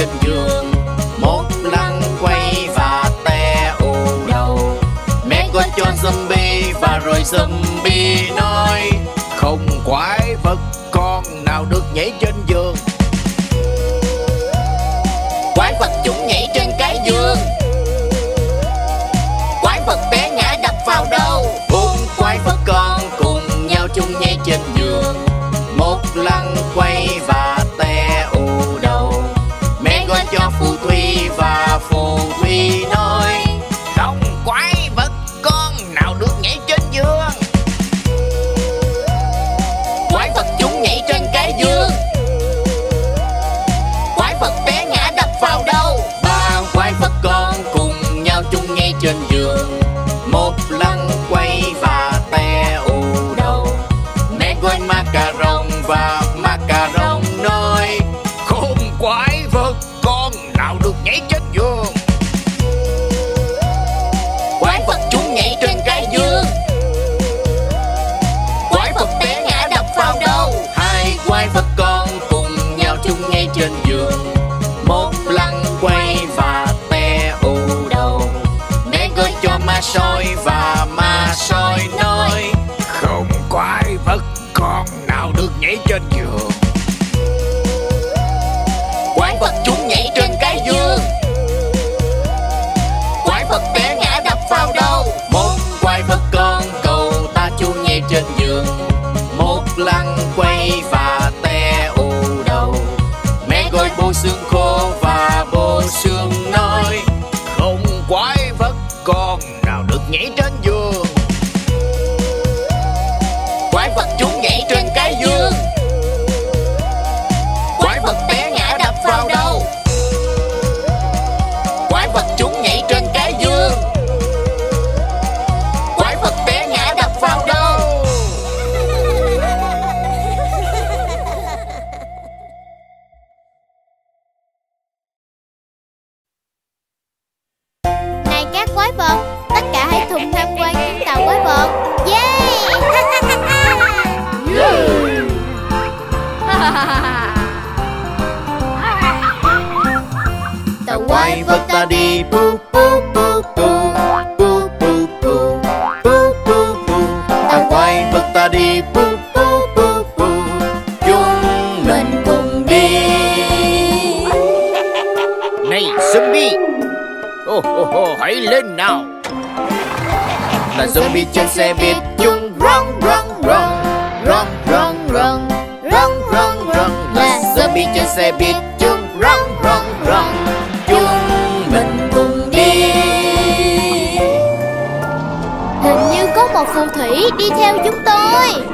trên giường một lần quay và te ù đầu. Mẹ gọi cho zombie và rồi zombie nói, không quái vật con nào được nhảy trên giường. Christian soi và ma soi nói không quái vật con nào được nhảy trên giường. Ta đi. Pu pu pu pu pu pu pu pu pu pu tàu quái vật ta đi. Pu pu pu pu chúng mình cùng đi. Này zombie. Ô hô hô hãy lên nào. Là zombie trên xe buýt. Chung run run run run run run run run run là zombie trên xe buýt theo chúng tôi.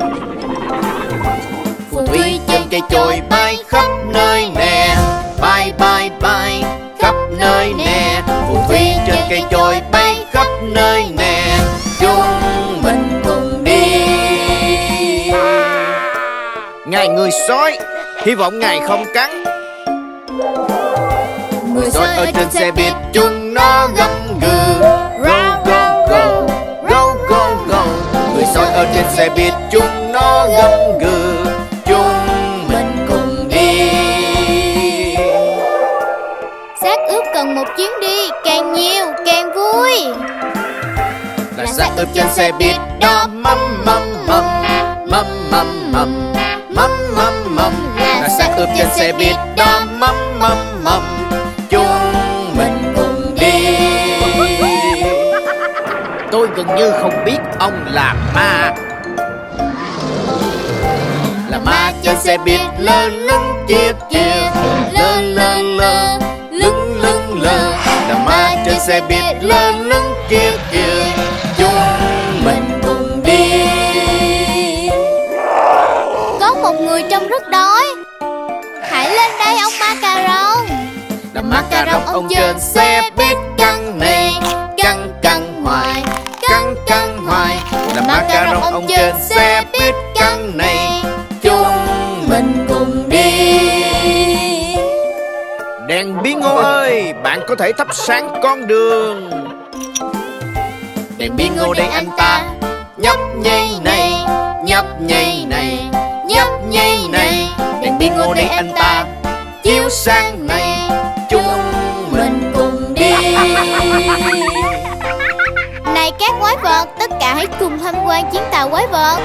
phù thủy trên cây chổi bay khắp nơi nè bay bay bay khắp nơi nè. Phù thủy trên cây chổi bay khắp nơi nè chúng mình cùng đi. Ngài người sói hy vọng ngài không cắn. Người sói ở trên xe buýt chúng nó gầm gừ sói ở trên xe buýt chúng nó gầm gừ chúng mình cùng đi. Xác ướp cần một chuyến đi, càng nhiều càng vui. là xác ướp trên xe buýt đó mắm mắm mắm mắm mắm mắm mắm mắm mắm là xác ướp trên xe buýt đó mắm mắm mắm gần như không biết ông là ma là ma trên xe buýt lơ lưng chia chia lơ lơ lơ lưng lưng lơ là ma trên xe buýt lơ lưng kia kia chúng mình cùng đi Có một người trông rất đói. Hãy lên đây ông Macaron. là macaron ông trên xe cả cà rồng ông trên xe buýt căng này Chúng mình cùng đi. Đèn bí ngô ơi, bạn có thể thắp sáng con đường. Đèn bí ngô đèn anh ta Nhấp nhây này, nhấp nhây này, nhấp nhây này. Đèn bí ngô đèn anh ta Chiếu sáng này, chúng mình cùng đi. Này các quái vật Tất hãy cùng tham quan chuyến tàu quái vật.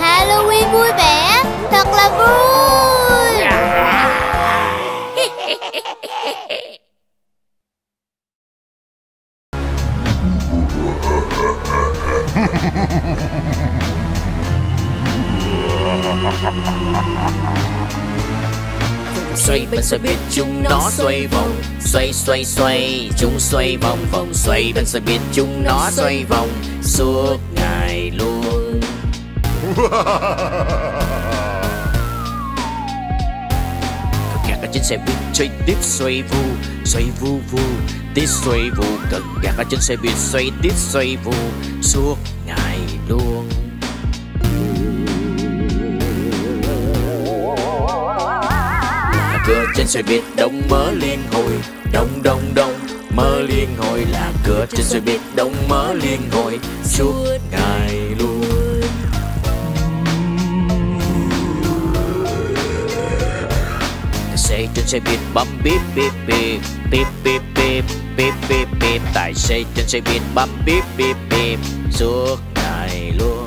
Halloween vui vẻ. Thật là vui. Xoay bên xe buýt chúng nó xoay vòng. xoay xoay xoay. Chúng xoay vòng vòng xoay. Bên xe buýt chúng nó xoay vòng. Suốt ngày luôn. Cả trên xe buýt xoay tiếp xoay vu xoay vu vu tiếp xoay vu tất cả các trên xe buýt xoay tiếp xoay vu suốt trên xe buýt đông mơ liên hồi đông đông đông mơ liên hồi là cửa trên xe buýt đông mơ liên hồi suốt ngày luôn xe trên xe buýt bấm bíp bíp bíp bíp bíp bíp bíp bíp bíp tài xế trên xe buýt bấm bíp bíp bíp suốt ngày luôn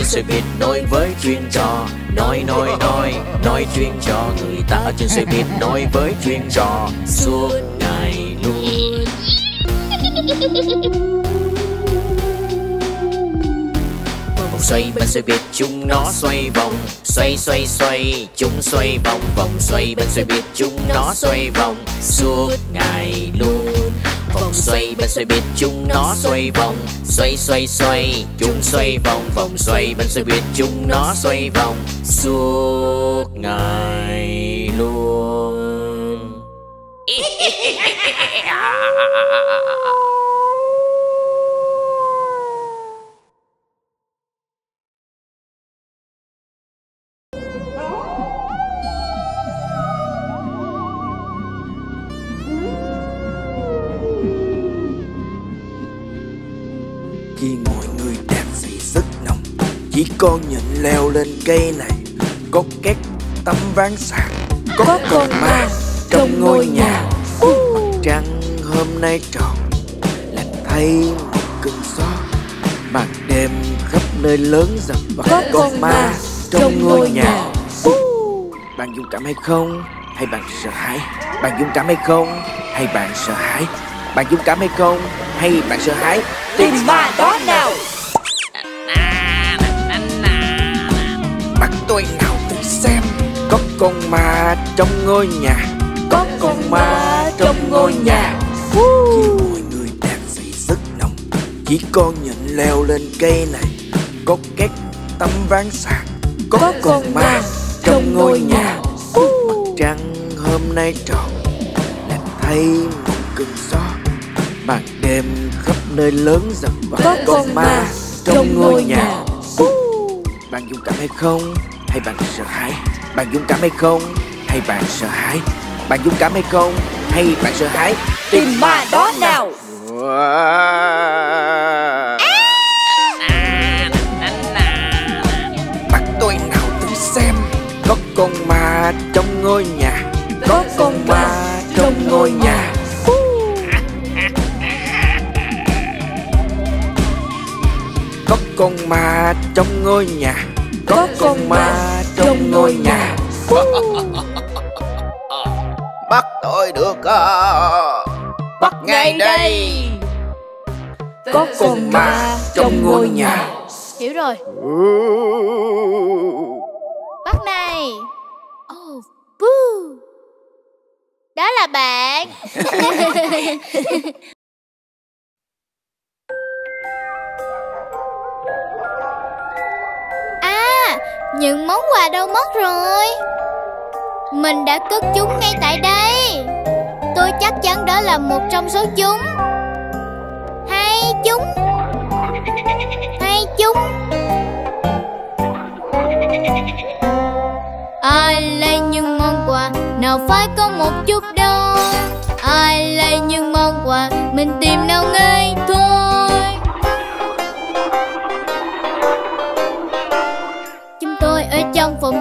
trên xe buýt nói với chuyên trò. Nói nói nói nói chuyên trò. Người ta trên xe buýt nói với chuyên trò. Suốt ngày luôn. Vòng xoay bên xoay biệt chúng nó xoay vòng. Xoay xoay xoay, chúng xoay vòng. Vòng xoay bên xoay biệt chúng nó xoay vòng. Suốt ngày luôn con xoay bên xoay biết chúng nó xoay vòng. Xoay xoay xoay, chúng xoay vòng vòng xoay bên xoay biết chúng nó xoay vòng. Suốt ngày luôn. chỉ con nhện leo lên cây này có két tấm ván sạc có, con ma trong ngôi nhà. mặt trăng hôm nay tròn lạnh thay một cơn gió. Màn đêm khắp nơi lớn dần và có con ma trong ngôi nhà. bạn dũng cảm hay không? Hay bạn sợ hãi? Bạn dũng cảm hay không? Hay bạn sợ hãi? Bạn dũng cảm hay không? Hay bạn sợ hãi? Tìm ma đó nào có con ma trong ngôi nhà. Có con ma trong ngôi nhà. Khi mọi người đang say sức nồng chỉ con nhện leo lên cây này. Có két tấm ván sạc có, con ma trong ngôi nhà. mặt trăng hôm nay tròn lạnh thay một cơn gió. Màn đêm khắp nơi lớn dần và Có con ma trong ngôi nhà. bạn dũng cảm hay không? Hay bạn sợ hãi bạn dũng cảm hay không? Hay bạn sợ hãi? Bạn dũng cảm hay không? Hay bạn sợ hãi? Tìm ma đó nào. Bắt tôi nào thử xem. Có con ma trong ngôi nhà. Có con ma trong ngôi nhà. Có con ma trong ngôi nhà. Có con ma trong ngôi nhà. Bắt tôi được à. bắt ngay đây. Có con ma trong ngôi nhà. Hiểu rồi. Bắt này. Oh, boo. Đó là bạn những món quà đâu mất rồi? Mình đã cất chúng ngay tại đây. Tôi chắc chắn đó là một trong số chúng. Hai chúng? Hai chúng? Ai lấy những món quà Nào phải có một chút đâu Ai lấy những món quà Mình tìm nào ngay thôi?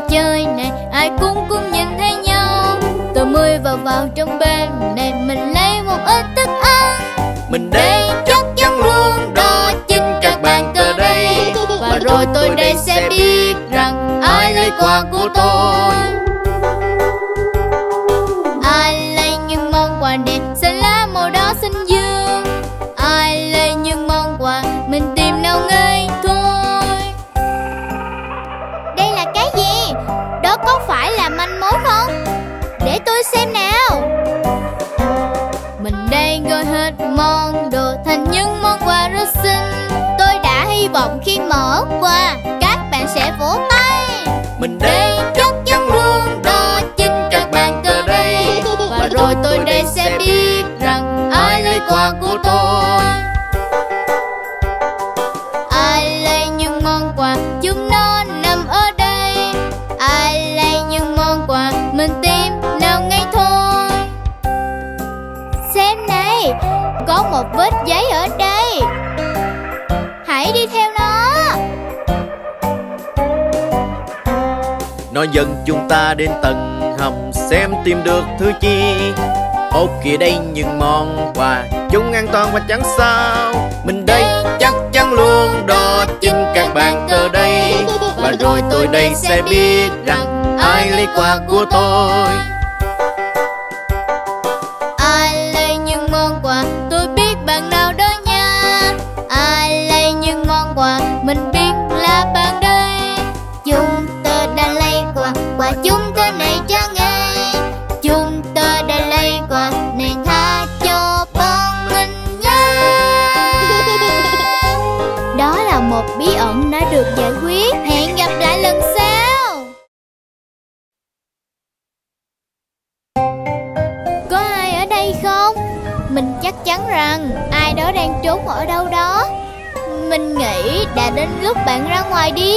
chơi này ai cũng cũng nhìn thấy nhau. Tôi muối vào vào trong bàn này mình lấy một ít thức ăn. Mình đây chắc chắn luôn đó chính các bạn cờ đây. và rồi tôi đây sẽ biết rằng ai lấy quà của tôi. Vọng khi mở quà Các bạn sẽ vỗ tay. Mình đây. Nó dẫn chúng ta đến tầng hầm xem tìm được thứ chi. Ô kìa đây, những món quà Chúng an toàn và chẳng sao. Mình đây chắc chắn luôn đó chính các bạn ở đây. Và rồi tôi đây sẽ biết rằng ai lấy quà của tôi. Ẩn đã được giải quyết. Hẹn gặp lại lần sau. Có ai ở đây không? Mình chắc chắn rằng ai đó đang trốn ở đâu đó. Mình nghĩ đã đến lúc bạn ra ngoài đi.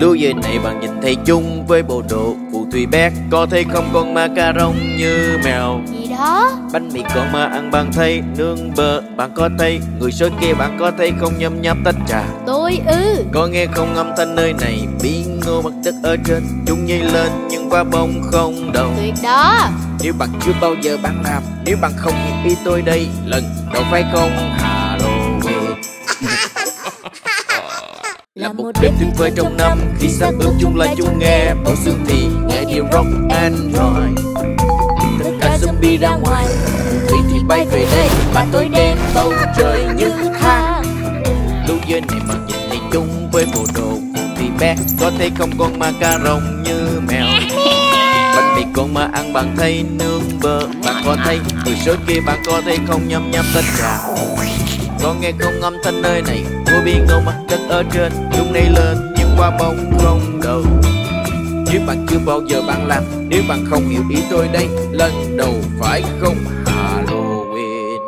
Lưu về này bạn nhìn thấy chung với bộ đồ. Phù thủy bét Có thấy không con macaron như mèo? Gì đó? Bánh mì con ma ăn bạn thấy Nương bơ. Bạn có thấy Người sói kia bạn có thấy không nhâm nháp tách trà? Tôi ư. Có nghe không âm thanh nơi này? Biến ngô mặt đất ở trên Chúng nhây lên nhưng quả bông không đầu. Tuyệt đó. Nếu bạn chưa bao giờ bạn làm Nếu bạn không hiểu ý tôi đây Lần đầu phải không Là một đêm tuyệt vời trong năm Khi sắp bước chung lại chung nghe Màu xuân thì nghe điệu rock and roll. Tất cả zombie ra ngoài. Mà tôi đem bầu trời như than Lưu dơi này mặc nhìn này chung với bộ đồ thì bé Có thấy không con ma cà rồng như mèo. Bánh mì con ma ăn bằng thay nướng bơ Bạn có thấy người số kia bạn có thấy không nhâm nhâm tất cả Con nghe không âm thanh nơi này biên ngô mặt đất ở trên. Chung này lên nhưng qua bóng không đầu. Nếu bạn chưa bao giờ bạn làm Nếu bạn không hiểu ý tôi đây Lần đầu phải không? Halloween.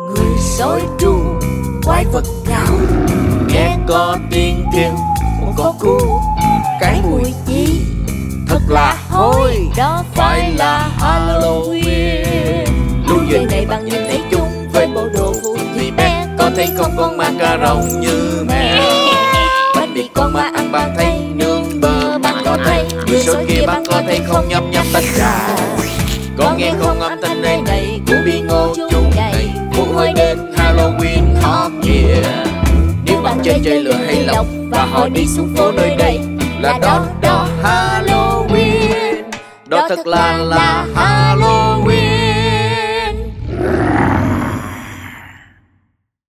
Người sói tru Quái vật gào Nghe có tiếng kêu Một con cu Cái mùi gì? Thật là hôi. Đó phải là Halloween. Lưu duyên này bằng nhìn thấy với bộ đồ phụ thì bé có thấy không con ma cà rồng như mẹ. bánh mì con ma ăn bạn thấy nướng bơ bạn có thấy người số kia bạn có thấy không nhấp nhấp tất cả có nghe không âm thanh này này của bi ngô chung này vụ hơi đến Halloween hot yeah nếu bạn chơi chơi lửa hay lộc và họ đi xuống phố nơi đây là đó đó Halloween. Đó thật là là Halloween.